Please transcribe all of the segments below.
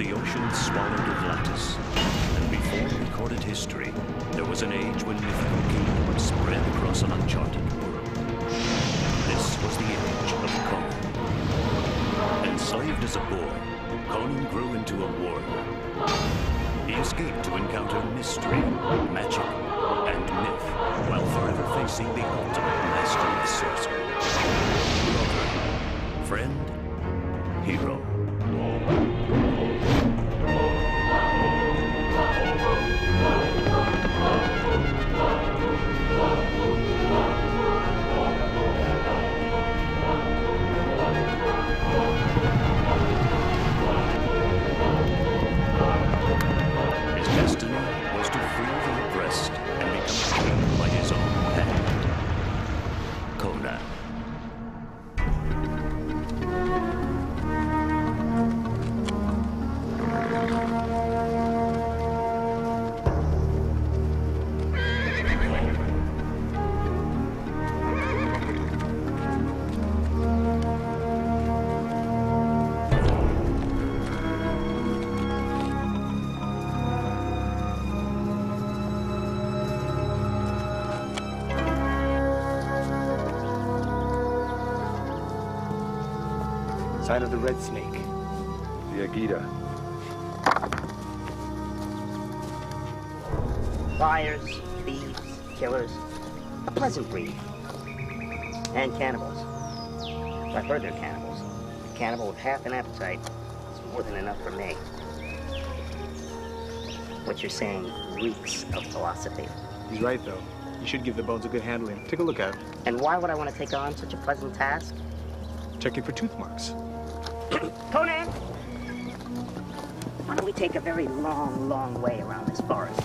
the ocean swallowed Atlantis. And before recorded history, there was an age when mythical kingdoms spread across an uncharted world. This was the age of Conan. Enslaved as a boy, Conan grew into a warrior. He escaped to encounter mystery, magic, and myth, while forever facing the ultimate master of sorcery. Brother, friend, hero. Sign of the Red Snake. The Agita. Liars, thieves, killers. A pleasant breed. And cannibals. I've heard they're cannibals. A cannibal with half an appetite is more than enough for me. What you're saying reeks of philosophy. He's right, though. You should give the bones a good handling. Take a look at it. And why would I want to take on such a pleasant task? Checking for tooth marks. Conan! Why don't we take a very long, long way around this forest?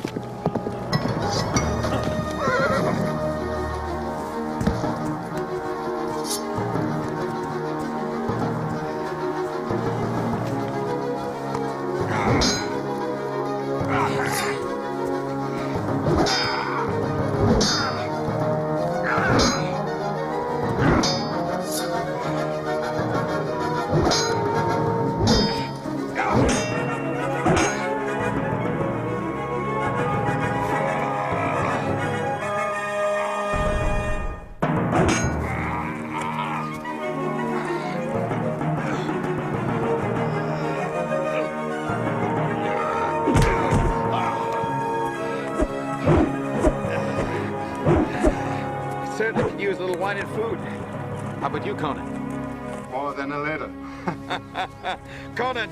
Could use a little wine and food. How about you, Conan? More than a little. Conan,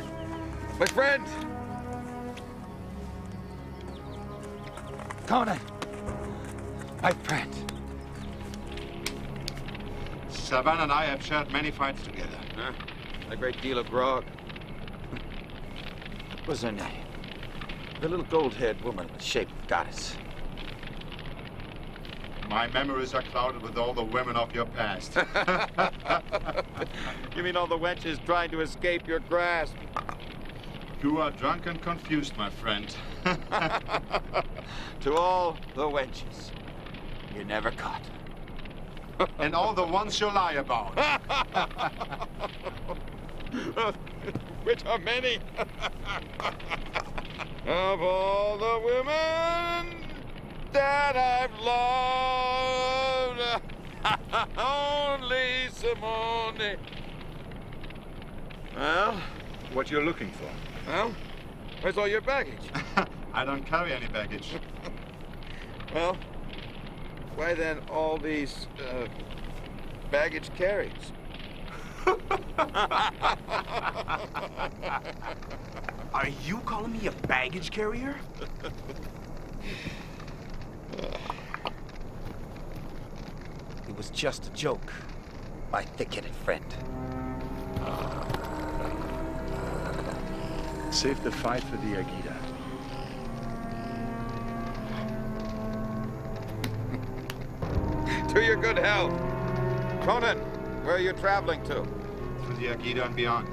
my friend. Conan, my friend. Savann and I have shared many fights together. Huh? A great deal of grog. What was her name? The little gold-haired woman with shape of goddess. My memories are clouded with all the women of your past. You mean all the wenches trying to escape your grasp? you are drunk and confused, my friend. To all the wenches you never caught. and all the ones you lie about. Which are many. of all the women that I've loved, only Simone. Well, what you're looking for? well, where's all your baggage? I don't carry any baggage. Well, why then all these uh, baggage carries? Are you calling me a baggage carrier? It was just a joke, my thick-headed friend. Save the fight for the Agita. To your good health. Conan, where are you traveling to? To the Agita and beyond.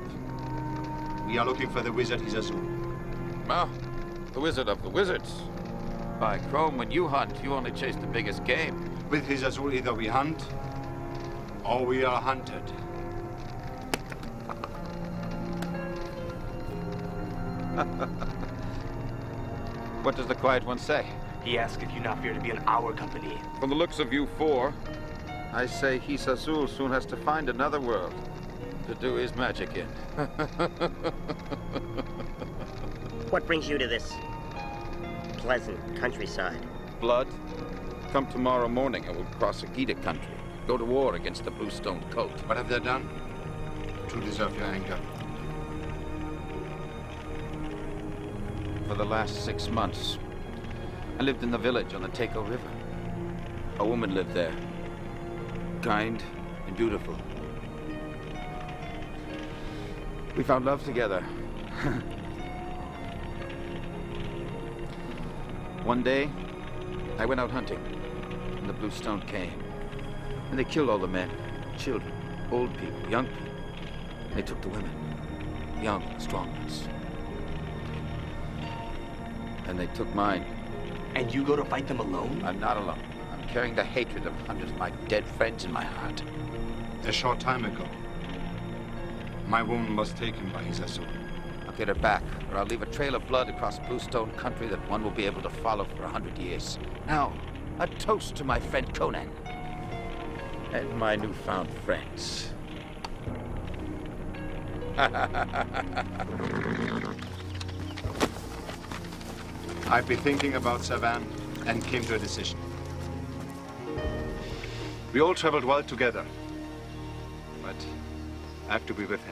We are looking for the wizard Hissah Zul. Ah, well, the wizard of the wizards. By Crom, when you hunt, you only chase the biggest game. With Hissah Zul, either we hunt or we are hunted. what does the Quiet One say? He asks if you not fear to be in our company. From the looks of you four, I say Hissah Zul soon has to find another world to do his magic in. What brings you to this pleasant countryside? Blood? Come tomorrow morning and we'll cross Agita country. Go to war against the Bluestone cult. What have they done to deserve your anger? For the last six months, I lived in the village on the Teco River. A woman lived there. Kind and beautiful. We found love together. One day, I went out hunting, and the Bluestone came. And they killed all the men, children, old people, young people. They took the women, young, strong ones. And they took mine. And you go to fight them alone? I'm not alone. I'm carrying the hatred of hundreds of my dead friends in my heart. A short time ago, my woman was taken by his assault. I'll get her back, or I'll leave a trail of blood across Bluestone country that one will be able to follow for a hundred years. Now, a toast to my friend Conan. And my newfound friends. I've been thinking about Savann and came to a decision. We all traveled well together, but I have to be with him.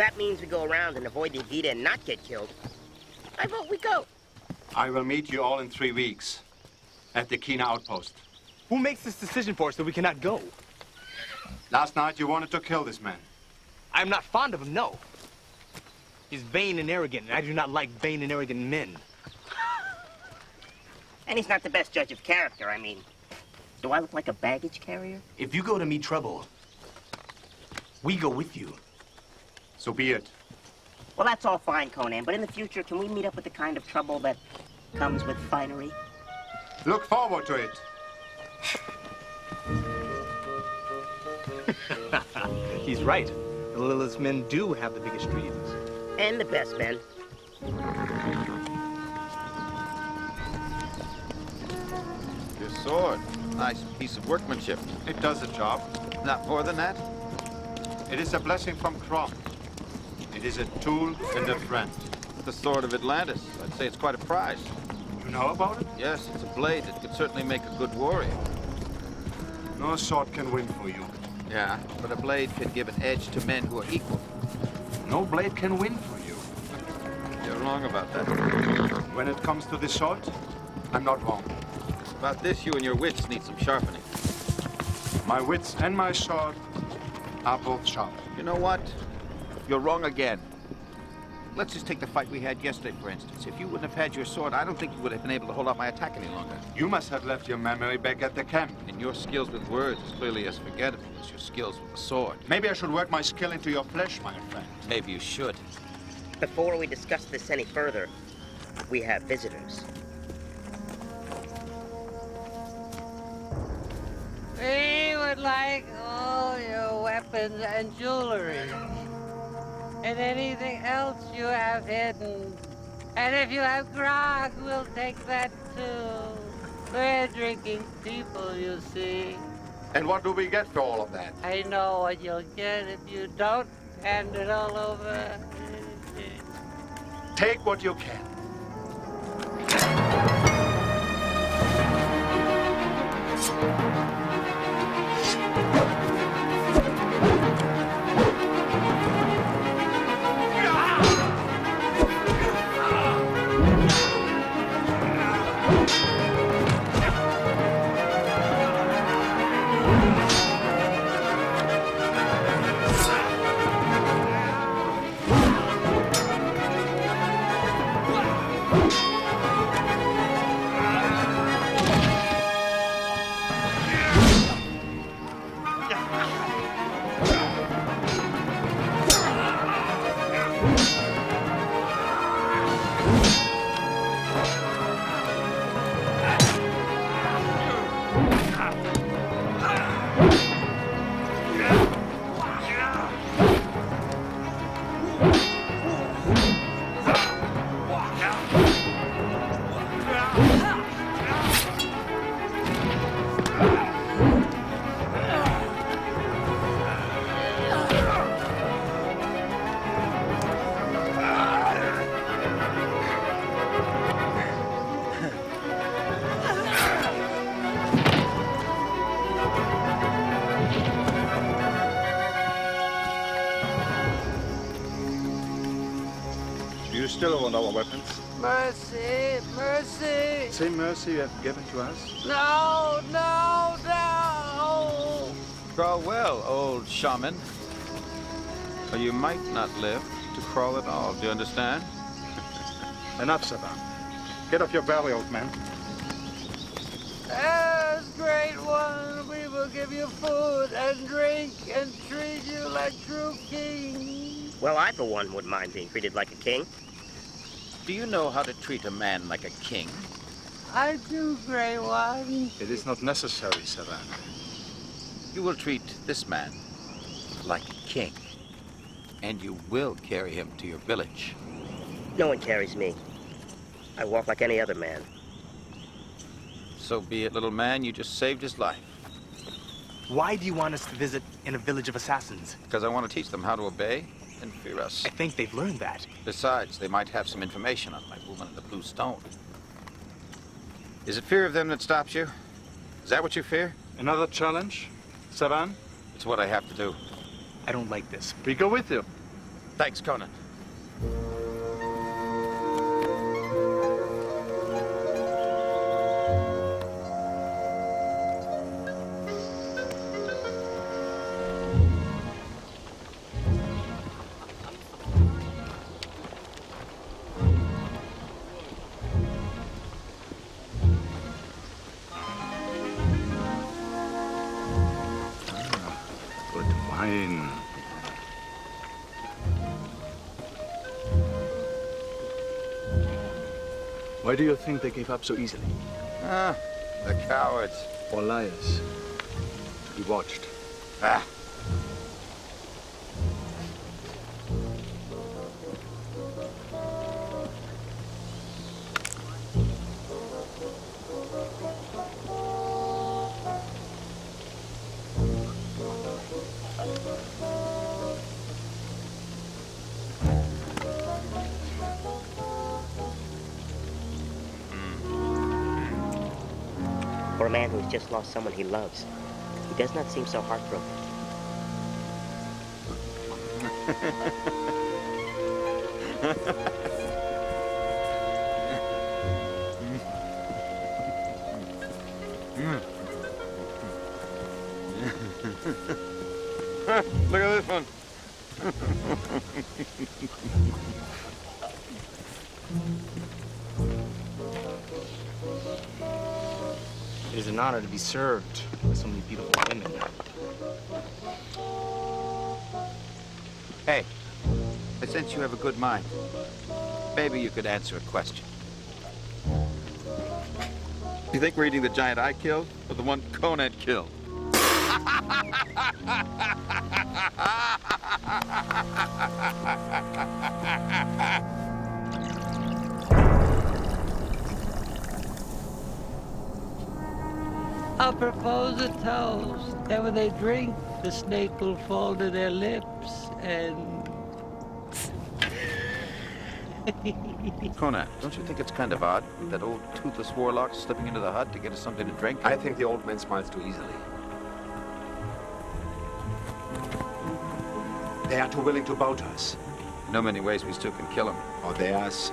That means we go around and avoid the Agita and not get killed, I vote we go. I will meet you all in three weeks at the Kina outpost. Who makes this decision for us that we cannot go? Last night you wanted to kill this man. I'm not fond of him, no. He's vain and arrogant, and I do not like vain and arrogant men. And he's not the best judge of character, I mean. Do I look like a baggage carrier? If you go to meet trouble, we go with you. So be it. Well, that's all fine, Conan, but in the future, can we meet up with the kind of trouble that comes with finery? Look forward to it. He's right. The littlest men do have the biggest dreams. And the best men. Your sword. Nice piece of workmanship. It does the job. Not more than that? It is a blessing from Crom. It is a tool and a friend. The sword of Atlantis. I'd say it's quite a prize. You know about it? Yes, it's a blade that could certainly make a good warrior. No sword can win for you. Yeah, but a blade can give an edge to men who are equal. No blade can win for you. You're wrong about that. When it comes to this sword, I'm not wrong. About this, you and your wits need some sharpening. My wits and my sword are both sharp. You know what? You're wrong again. Let's just take the fight we had yesterday, for instance. If you wouldn't have had your sword, I don't think you would have been able to hold off my attack any longer. You must have left your memory back at the camp. And your skills with words is clearly as forgettable as your skills with the sword. Maybe I should work my skill into your flesh, my friend. Maybe you should. Before we discuss this any further, we have visitors. We would like all your weapons and jewelry and anything else you have hidden. And if you have grog, we'll take that too. We're drinking people, you see. And what do we get for all of that? I know what you'll get if you don't hand it all over. Take what you can. Yeah. To us. No, no, no. Crawl well, old shaman. Or you might not live to crawl at all. Do you understand? Enough, Savann. Get off your belly, old man. As great one, we will give you food and drink and treat you like true kings. Well, I, for one, wouldn't mind being treated like a king. Do you know how to treat a man like a king? I do, Great One. It is not necessary, Savann. You will treat this man like a king. And you will carry him to your village. No one carries me. I walk like any other man. So be it, little man. You just saved his life. Why do you want us to visit in a village of assassins? Because I want to teach them how to obey and fear us. I think they've learned that. Besides, they might have some information on my woman in the Blue Stone. Is it fear of them that stops you? Is that what you fear? Another challenge? Savann? It's what I have to do. I don't like this. We go with you. Thanks, Conan. Gave up so easily? Ah, the cowards. Or liars? We watched. Ah. A man who has just lost someone he loves, he does not seem so heartbroken. Look at this one. an honor to be served by so many beautiful women. Hey, I sense you have a good mind. Maybe you could answer a question. You think we're eating the giant I killed or the one Conan killed? I'll propose a toast that when they drink, the snake will fall to their lips and. Conan, don't you think it's kind of odd that old toothless warlock slipping into the hut to get us something to drink? I think the old man smiles too easily. They are too willing to bow to us. No many ways we still can kill him. Or they us.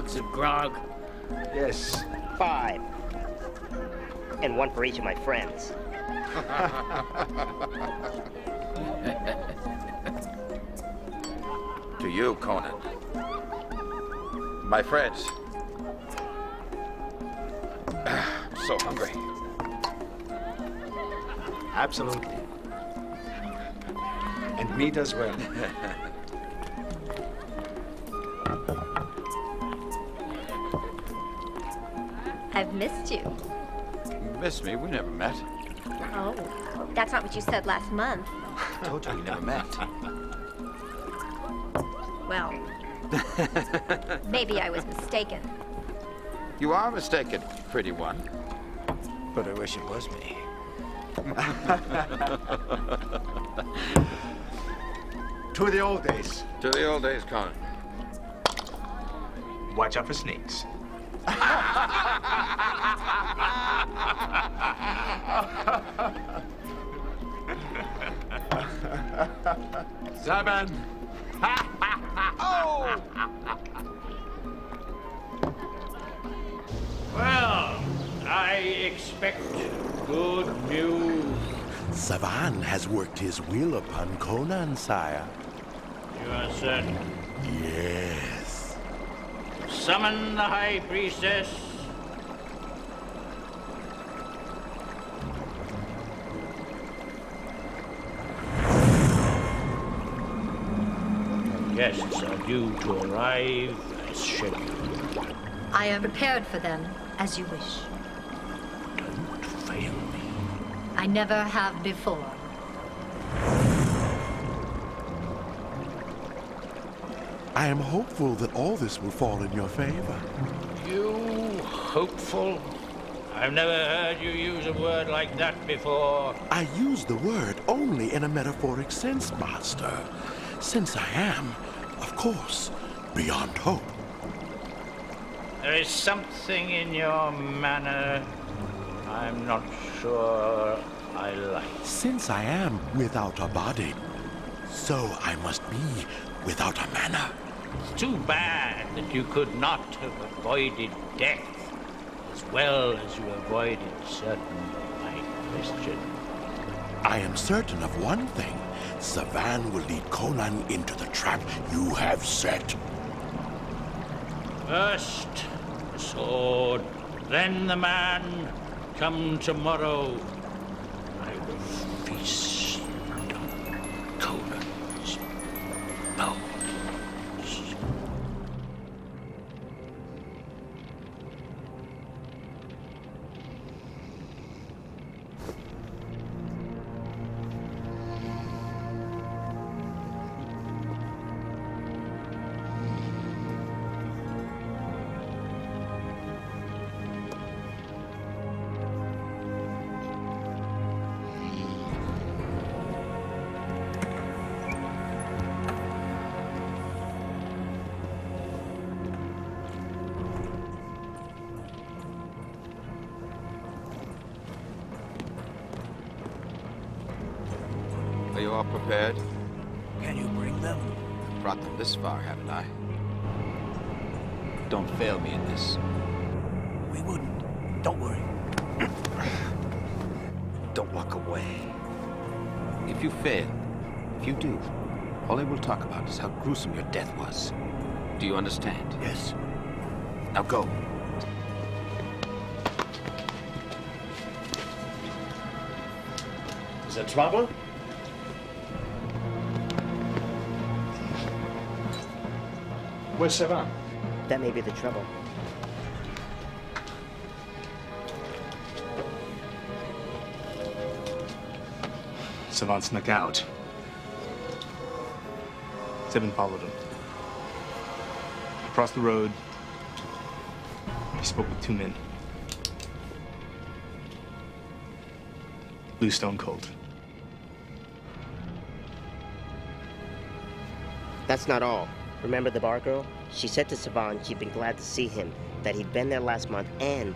mugs of grog. Yes. Five. And one for each of my friends. To you, Conan. My friends. I'm so hungry. Absolutely. And meat as well. I've missed you. You miss me? We never met. Oh, that's not what you said last month. I told you we never met. Well, maybe I was mistaken. You are mistaken, pretty one. But I wish it was me. to the old days. To the old days, Conan. Watch out for snakes. Savann! oh! Well, I expect good news. Savann has worked his will upon Conan, sire. You are certain? Yes. Summon the High Priestess. Guests are due to arrive as scheduled. I am prepared for them, as you wish. Don't fail me. I never have before. I am hopeful that all this will fall in your favor. You hopeful? I've never heard you use a word like that before. I use the word only in a metaphoric sense, Master. Since I am, of course, beyond hope. There is something in your manner I'm not sure I like. Since I am without a body, so I must be without a manner. It's too bad that you could not have avoided death as well as you avoided certain my questions. I am certain of one thing. Savann will lead Conan into the trap you have set. First the sword, then the man. Come tomorrow. All prepared? Can you bring them? I've brought them this far, haven't I? Don't fail me in this. We wouldn't. Don't worry. Don't walk away. If you fail, if you do, all I will talk about is how gruesome your death was. Do you understand? Yes. Now go. Is there trouble? Where's Savann? That may be the trouble. Savann snuck out. Zzeben followed him. Across the road, he spoke with two men. Blue Stone Cold. That's not all. Remember the bar girl? She said to Savann she'd been glad to see him, that he'd been there last month, and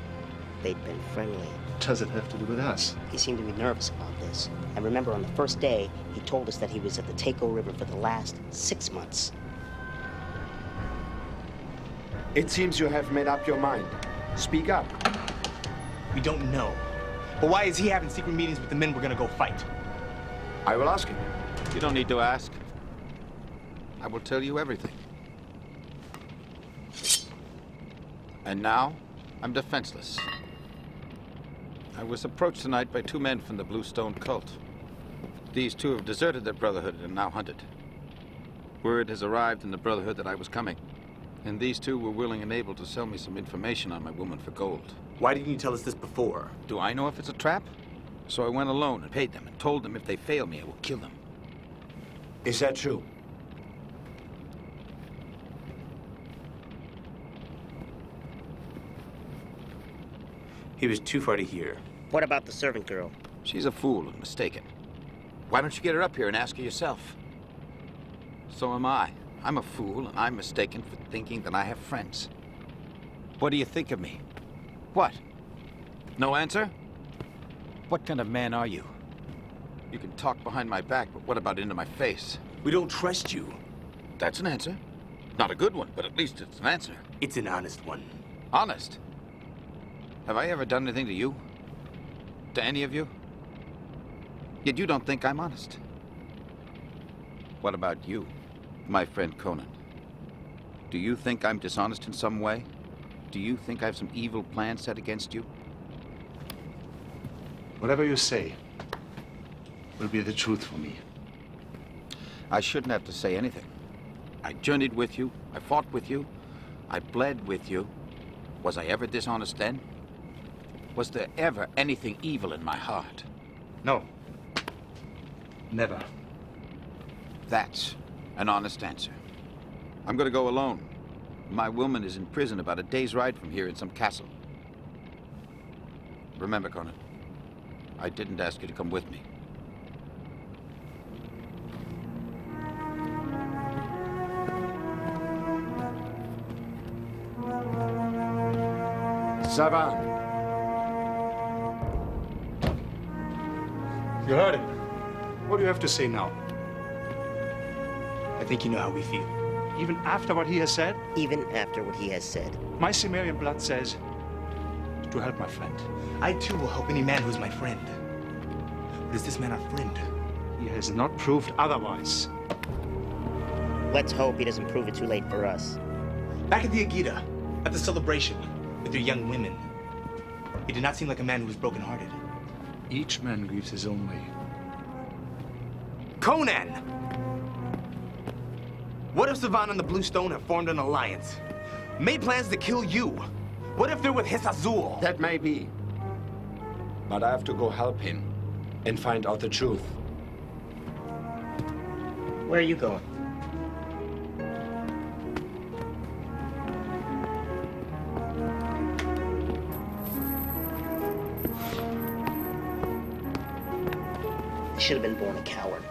they'd been friendly. does it have to do with us? He seemed to be nervous about this. And remember, on the first day, he told us that he was at the Takeo River for the last six months. It seems you have made up your mind. Speak up. We don't know. But why is he having secret meetings with the men we're gonna go fight? I will ask him. You don't need to ask. I will tell you everything. And now, I'm defenseless. I was approached tonight by two men from the Bluestone cult. These two have deserted their brotherhood and are now hunted. Word has arrived in the brotherhood that I was coming. And these two were willing and able to sell me some information on my woman for gold. Why didn't you tell us this before? Do I know if it's a trap? So I went alone and paid them and told them if they fail me, I will kill them. Is that true? He was too far to hear. What about the servant girl? She's a fool and mistaken. Why don't you get her up here and ask her yourself? So am I. I'm a fool, and I'm mistaken for thinking that I have friends. What do you think of me? What? No answer? What kind of man are you? You can talk behind my back, but what about into my face? We don't trust you. That's an answer. Not a good one, but at least it's an answer. It's an honest one. Honest? Have I ever done anything to you? To any of you? Yet you don't think I'm honest. What about you, my friend Conan? Do you think I'm dishonest in some way? Do you think I have some evil plan set against you? Whatever you say will be the truth for me. I shouldn't have to say anything. I journeyed with you. I fought with you. I bled with you. Was I ever dishonest then? Was there ever anything evil in my heart? No. Never. That's an honest answer. I'm going to go alone. My woman is in prison about a day's ride from here in some castle. Remember, Conan, I didn't ask you to come with me. Savann. You heard him. What do you have to say now? I think you know how we feel. Even after what he has said? Even after what he has said. My Cimmerian blood says to help my friend. I too will help any man who is my friend. But is this man our friend? He has not proved otherwise. Let's hope he doesn't prove it too late for us. Back at the Agita, at the celebration, with your young women, he did not seem like a man who was brokenhearted. Each man grieves his own way. Conan! What if Savann and the Blue Stone have formed an alliance? Made plans to kill you? What if they're with Hissah Zul? That may be. But I have to go help him and find out the truth. Where are you going? Should have been born a coward.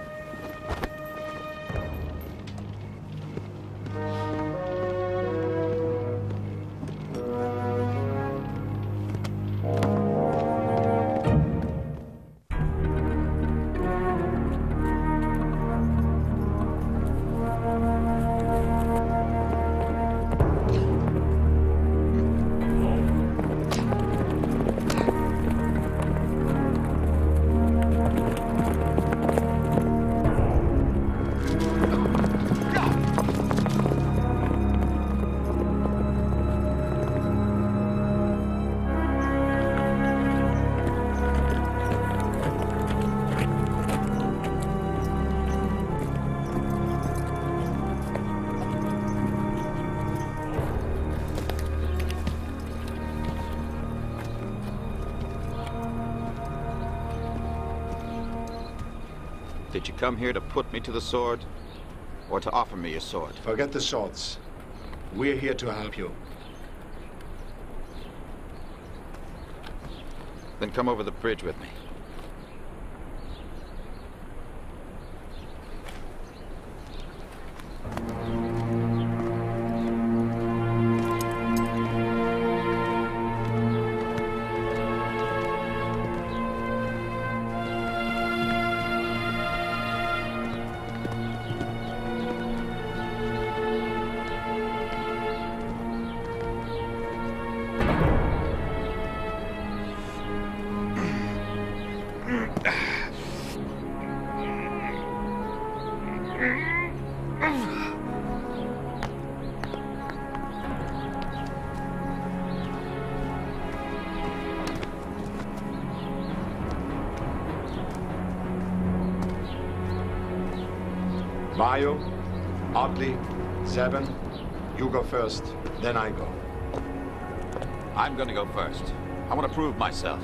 Did you come here to put me to the sword? Or to offer me a sword? Forget the swords. We're here to help you. Then come over the bridge with me. Bayu, Otli, Zzeben, you go first, then I go. I'm gonna go first. I want to prove myself.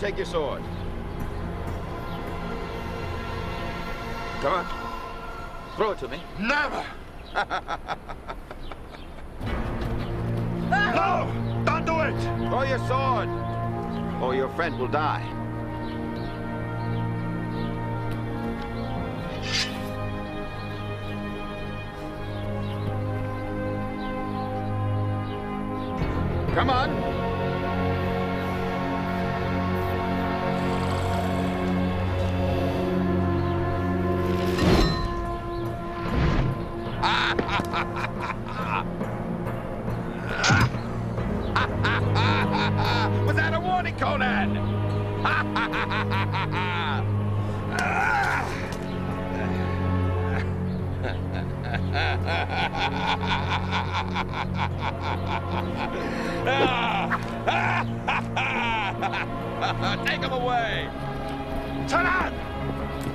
Take your sword. Come on. Throw it to me. Never! no! Don't do it! Throw your sword, or your friend will die. Take him away! Tanan!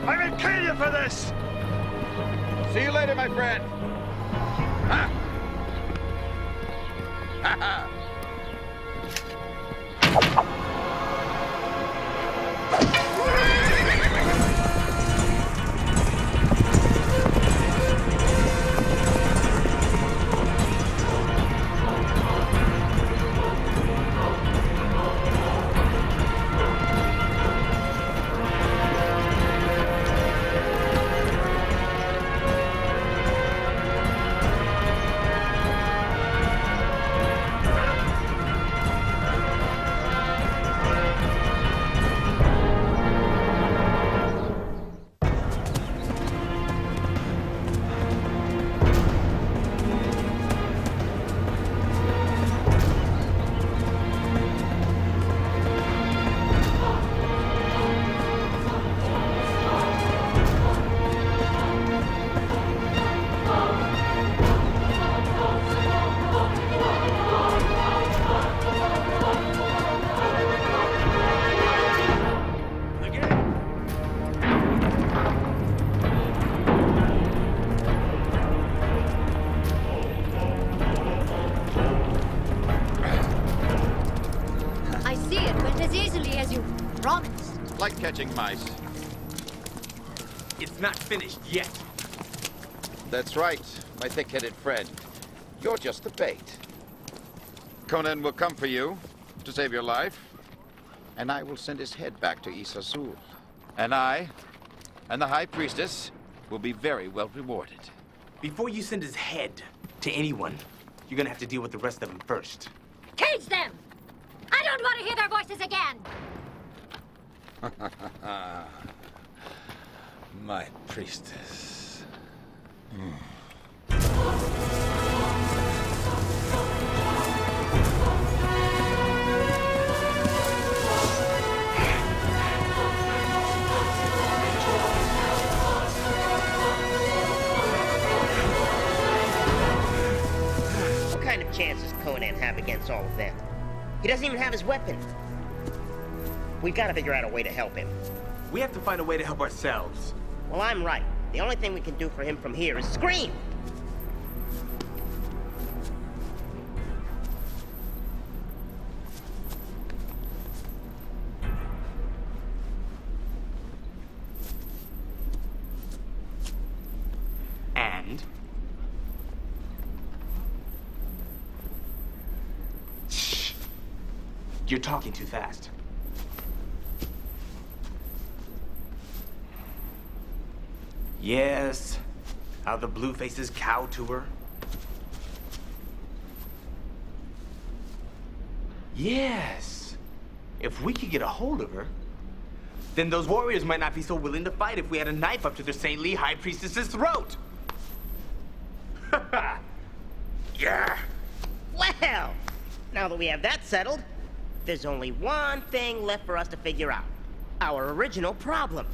I will kill you for this! See you later, my friend. catching mice. It's not finished yet. That's right, my thick-headed friend. You're just the bait. Conan will come for you to save your life, and I will send his head back to Hissah Zul. And I, and the High Priestess, will be very well rewarded. Before you send his head to anyone, you're gonna have to deal with the rest of them first. Cage them! I don't want to hear their voices again! My priestess. What kind of chances Conan have against all of them? He doesn't even have his weapon. We've got to figure out a way to help him. We have to find a way to help ourselves. Well, I'm right. The only thing we can do for him from here is scream. And Shh. You're talking too fast. Yes, how the blue faces cow to her. Yes, if we could get a hold of her, then those warriors might not be so willing to fight if we had a knife up to their saintly high priestess's throat. Ha ha! Yeah. Well, now that we have that settled, there's only one thing left for us to figure out. Our original problem.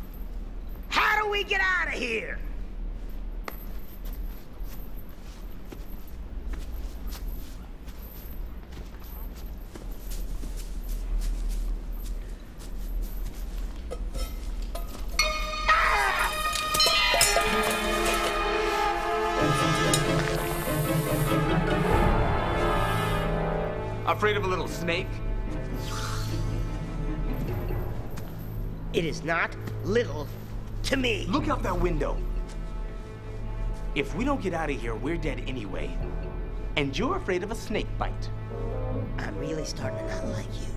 How do we get out of here? Afraid of a little snake? It is not little to me. Look out that window. If we don't get out of here, we're dead anyway. And you're afraid of a snake bite. I'm really starting to not like you.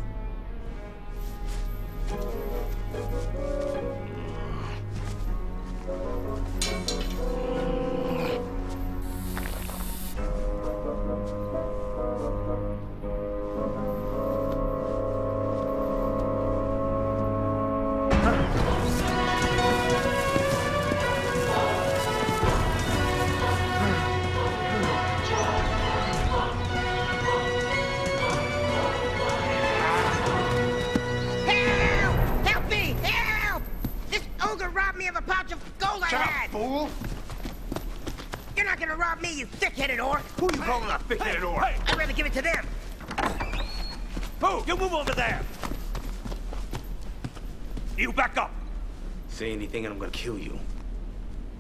Anything and I'm gonna kill you.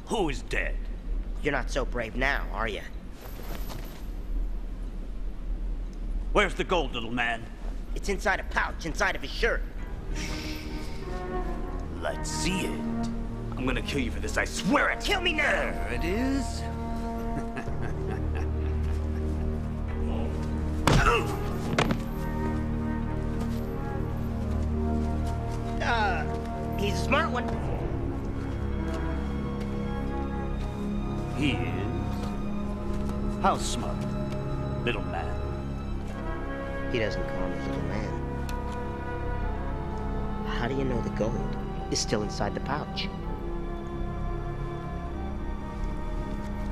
Who is dead? You're not so brave now, are you? Where's the gold, little man? It's inside a pouch, inside of his shirt. Let's see it. I'm gonna kill you for this, I swear it! Kill me now! There it is. Uh, he's a smart one. He is. How smart, little man. He doesn't call me little man. How do you know the gold is still inside the pouch?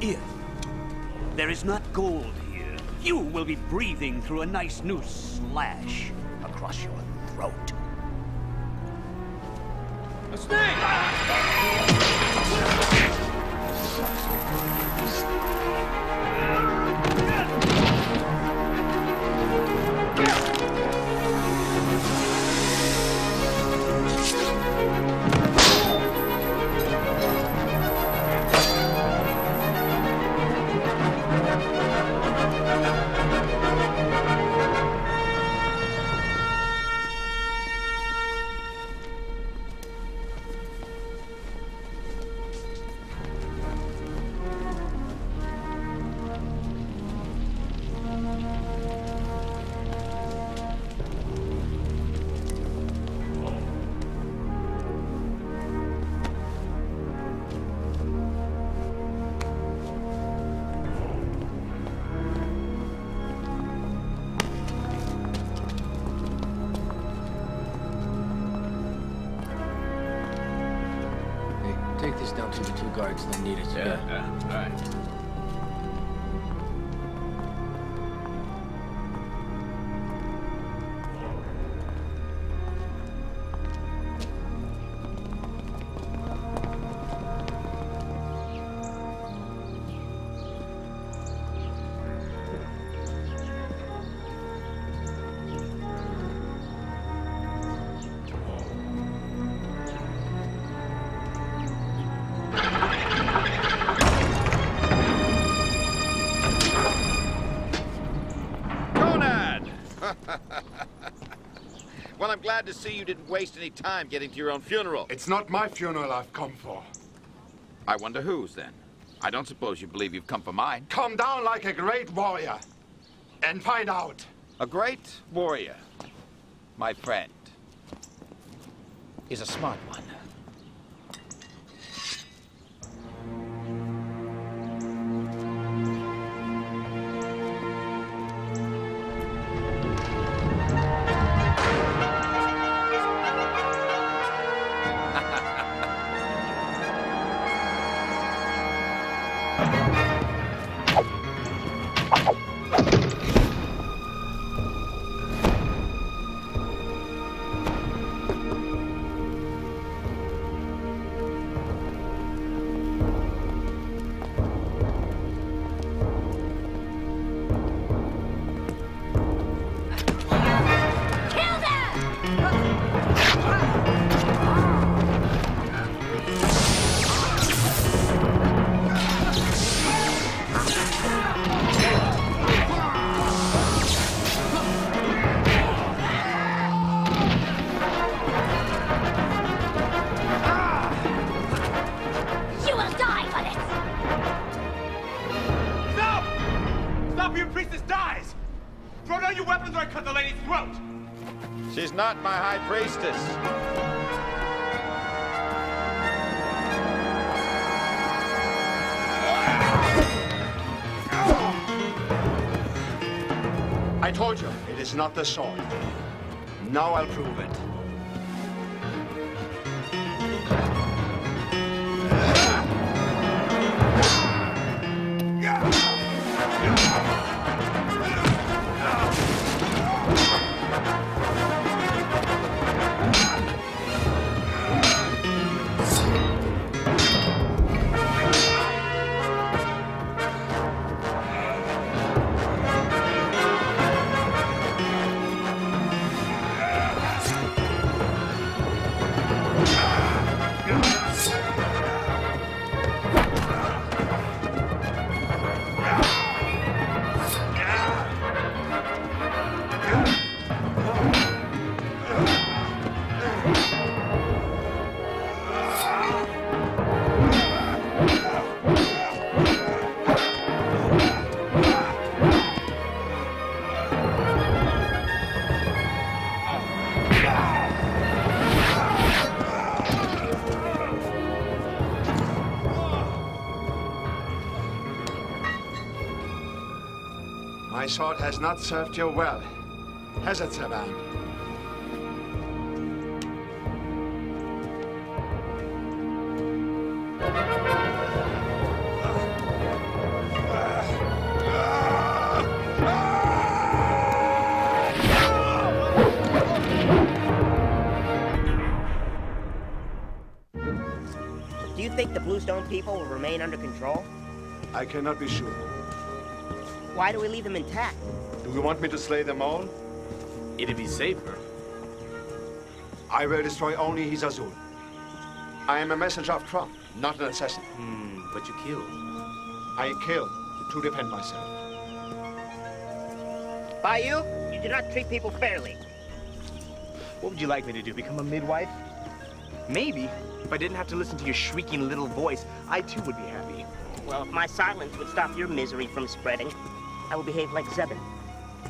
If there is not gold here, you will be breathing through a nice new slash across your throat. A snake! lives. down to the two guards They need Yeah, yeah, all right. To see you didn't waste any time getting to your own funeral. It's not my funeral I've come for. I wonder whose, then. I don't suppose you believe you've come for mine. Come down like a great warrior and find out. A great warrior, my friend, is a smart one. You high priestess. I told you, it is not the sword. Now I'll prove it. My sword has not served you well, has it, Savann? Do you think the Bluestone people will remain under control? I cannot be sure. Why do we leave them intact? Do you want me to slay them all? It'd be safer. I will destroy only Hissah Zul. I am a messenger of Crom, not an assassin. Hmm, but you kill. I kill to defend myself. Bayu, you do not treat people fairly. What would you like me to do, become a midwife? Maybe. If I didn't have to listen to your shrieking little voice, I too would be happy. Well, if my silence would stop your misery from spreading, I will behave like Zzeben.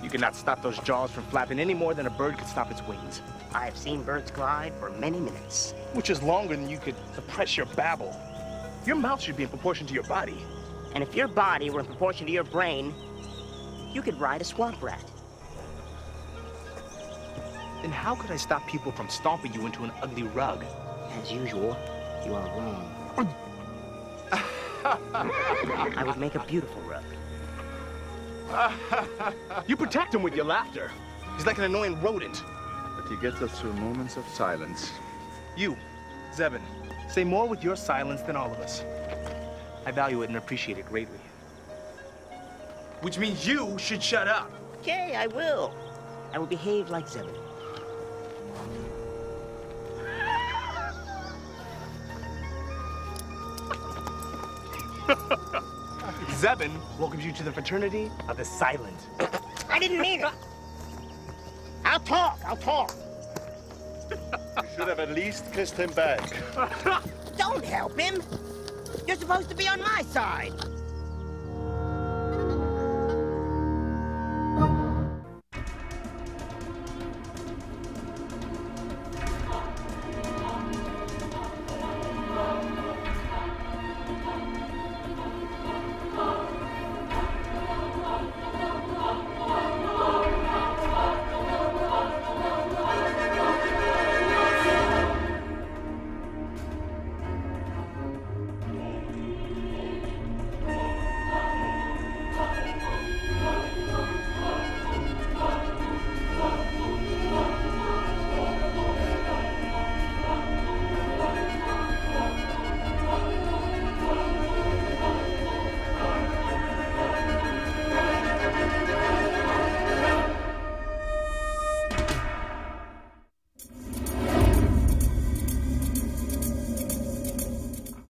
You cannot stop those jaws from flapping any more than a bird could stop its wings. I have seen birds glide for many minutes. Which is longer than you could suppress your babble. Your mouth should be in proportion to your body. And if your body were in proportion to your brain, you could ride a swamp rat. Then how could I stop people from stomping you into an ugly rug? As usual, you are wrong. Oh. I would make a beautiful rug. You protect him with your laughter. He's like an annoying rodent. But he gets us through moments of silence. You, Zzeben, say more with your silence than all of us. I value it and appreciate it greatly. Which means you should shut up. Okay, I will. I will behave like Zzeben. Zzeben welcomes you to the fraternity of the silent. I didn't mean it. I'll talk, I'll talk. You should have at least kissed him back. Don't help him. You're supposed to be on my side.